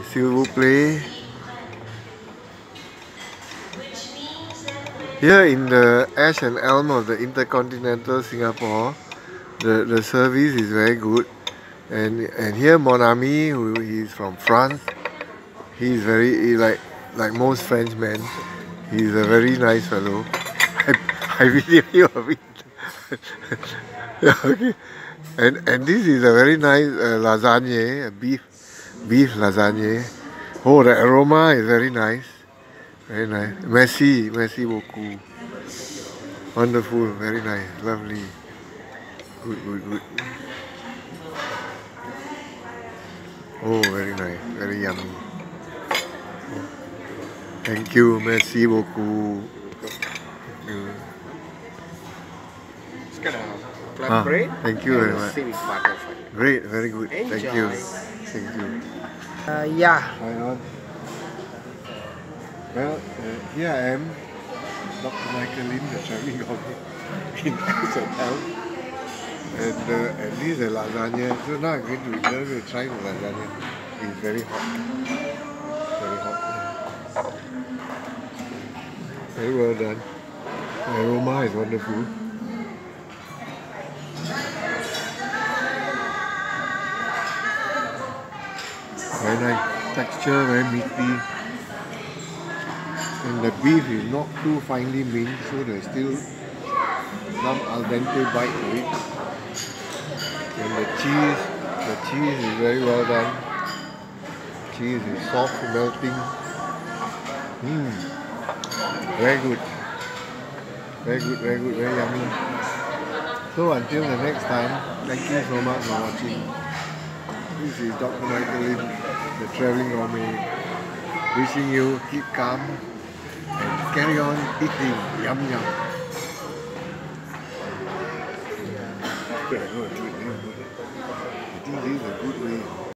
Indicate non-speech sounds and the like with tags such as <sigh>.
S'il. Here in the Ash and Elm of the Intercontinental Singapore, the, the service is very good. And and here Mon Ami, who he's from France, he's very he like like most French men. He's a very nice fellow. I, I video you <laughs> a bit. <laughs> okay. And and this is a very nice uh, lasagne, a beef beef lasagne. Oh, the aroma is very nice. Very nice. Merci, merci beaucoup. Wonderful, very nice, lovely. Good, good, good. Oh, very nice, very yummy. Thank you, merci beaucoup. Thank you. It's got Ah, bread. thank you very much. Civic butter for you. Great, very good. Thank you. Thank you. Uh, yeah. Right on. Well, uh, here I am, Dr. Michael Lim, the traveling company in Ash and Elm. And, uh, and this is a lasagna. So now I'm going to, I'm going to try the lasagna. It's very hot. Very hot. Very well done. The aroma is wonderful. Very nice. Texture, very meaty. And the beef is not too finely minced, so there's still some al dente bite to it. And the cheese, the cheese is very well done. Cheese is soft, melting. Mmm. Very good. Very good, very good, very yummy. So until the next time, thank you so much for watching. This is Dr. Michael Lim, the traveling gourmet, wishing you keep calm and carry on eating. Yum yum. I think this is a good way.